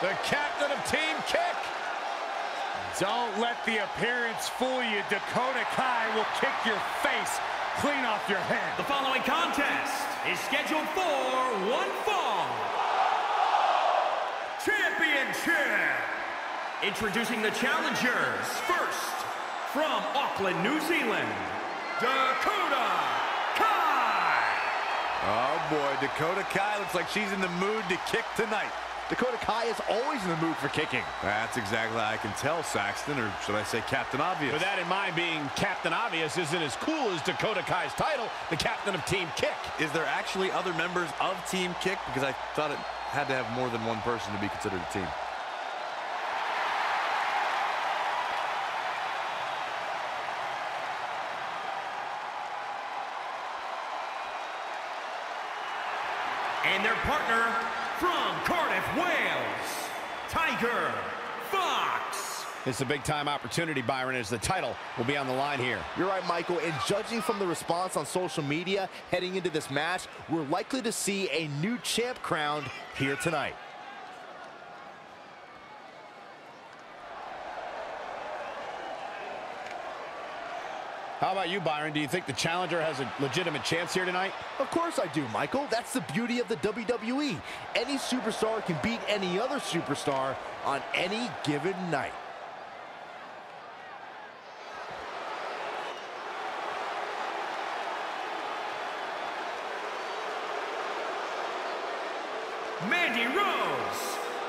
the captain of Team Kick. Don't let the appearance fool you. Dakota Kai will kick your face clean off your head. The following contest is scheduled for one fall. Championship. Introducing the challengers. First, from Auckland, New Zealand, Dakota Kai. Oh boy, Dakota Kai looks like she's in the mood to kick tonight. Dakota Kai is always in the mood for kicking. That's exactly how I can tell, Saxton, or should I say Captain Obvious. With that in mind, being Captain Obvious isn't as cool as Dakota Kai's title, the captain of Team Kick. Is there actually other members of Team Kick? Because I thought it had to have more than one person to be considered a team. And their partner from Cardiff, Wales, Tegan Nox. It's a big-time opportunity, Byron, as the title will be on the line here. You're right, Michael, and judging from the response on social media heading into this match, we're likely to see a new champ crowned here tonight. How about you, Byron? Do you think the challenger has a legitimate chance here tonight? Of course I do, Michael. That's the beauty of the WWE. Any superstar can beat any other superstar on any given night. Mandy Rose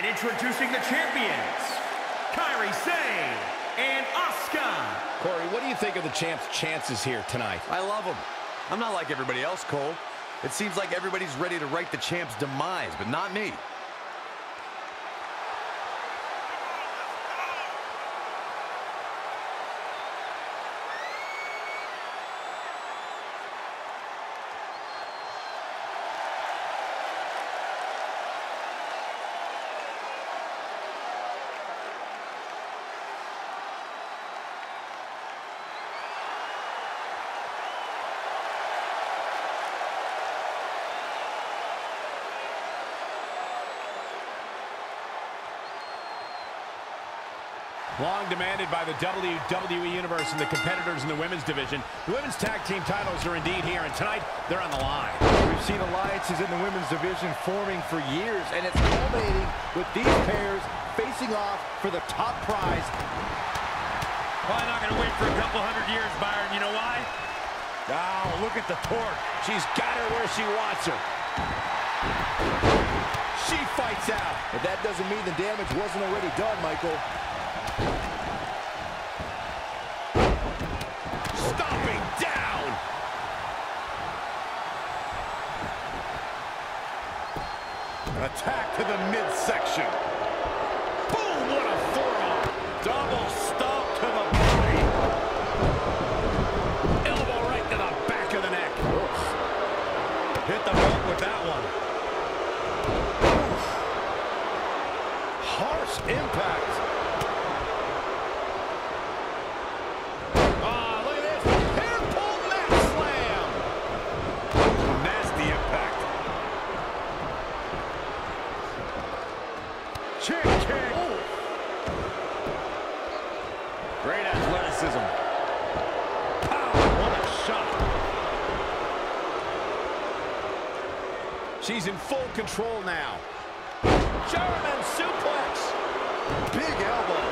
And introducing the champions, Kairi Sane and Asuka. Corey, what do you think of the champ's chances here tonight? I love them. I'm not like everybody else, Cole. It seems like everybody's ready to write the champ's demise, but not me. Long demanded by the WWE Universe and the competitors in the women's division. The women's tag team titles are indeed here, and tonight they're on the line. We've seen alliances in the women's division forming for years, and it's culminating with these pairs facing off for the top prize. Probably not going to wait for a couple hundred years, Byron. You know why? Oh, look at the torque. She's got her where she wants her. She fights out. But that doesn't mean the damage wasn't already done, Michael. Stomping down. Attack to the midsection. Boom, what a forearm. Double stomp to the body. Elbow right to the back of the neck. Hit the mark with that one. Harsh impact. She's in full control now. German suplex. Big elbow.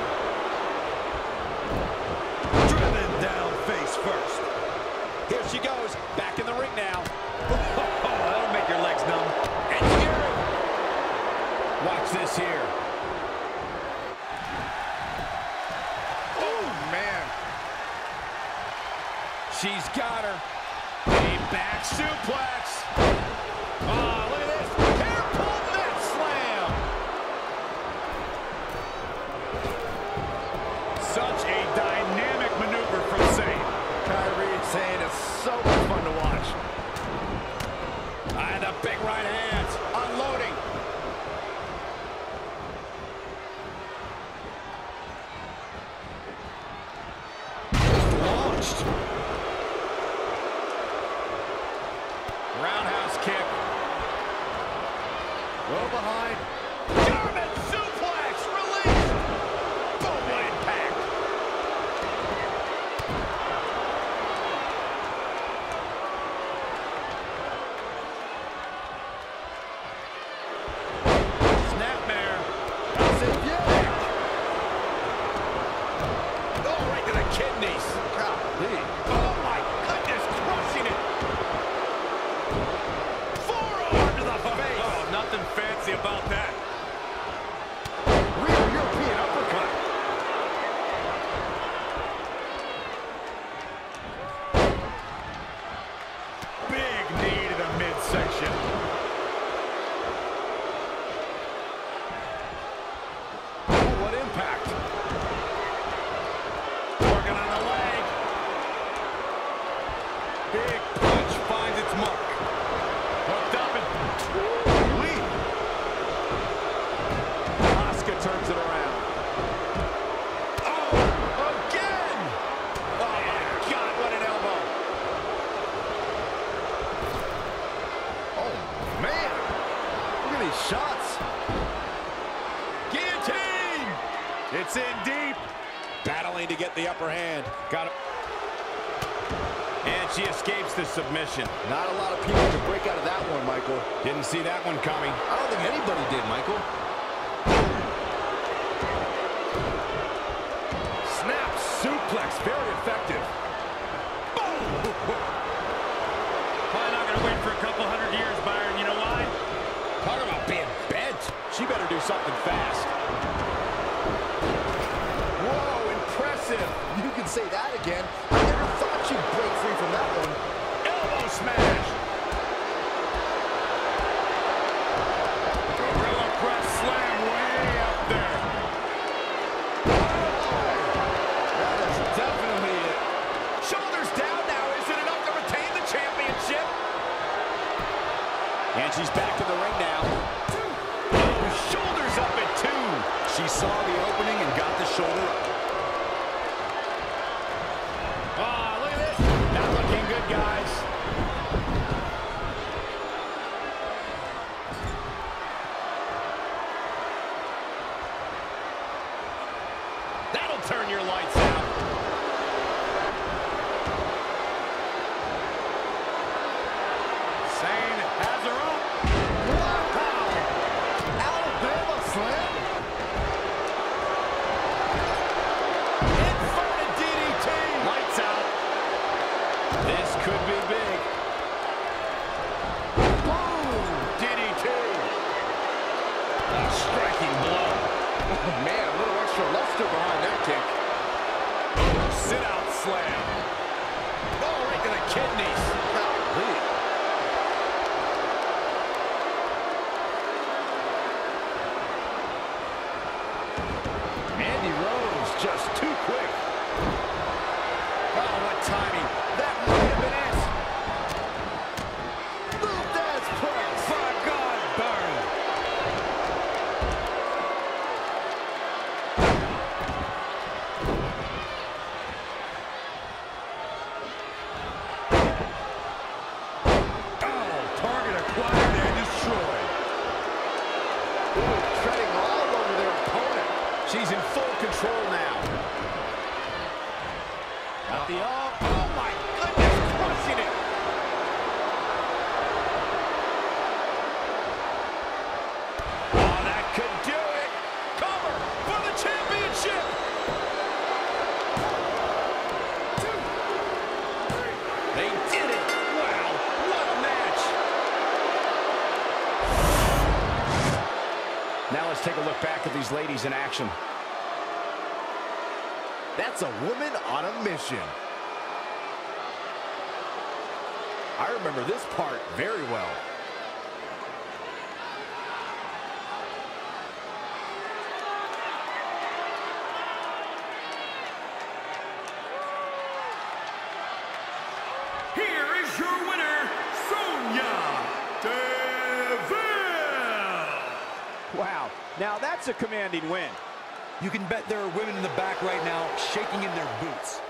Driven down face first. Here she goes, back in the ring now. That'll make your legs numb. And Fury. Watch this here. Oh, man. She's got her. A back suplex. Oh, look at this. Hair pull net slam. Such a dynamic maneuver from Sane. Kairi Sane it's so much fun to watch. And the big right hands. Unloading. Launched. Roundhouse kick. Go behind. German suplex released. Boom, what impact. Snapmare. Oh, right to the kidneys. Oh, my goodness, crushing it. Forearm to the face. Oh, nothing fancy about that. Real European uppercut. Big knee to the midsection. Oh, what impact. Working on the leg. Big punch finds its mark. Hooked up and... Woo-wee. Asuka turns it around. Oh, again! Oh, my God, what an elbow. Oh, man. Look at these shots. Guillotine! It's in deep. Battling to get the upper hand. Got it. And she escapes the submission. Not a lot of people can break out of that one, Michael. Didn't see that one coming. I don't think anybody did, Michael. Snap suplex. Very effective. Probably not going to wait for a couple hundred years, Byron. You know why? Talk about being bent. She better do something fast. Whoa, impressive. You can say that again. She's in full control now. Got the oh, these ladies in action. That's a woman on a mission. I remember this part very well. Here is your winner, Sonya Deville. Wow, now that's a commanding win. You can bet there are women in the back right now shaking in their boots.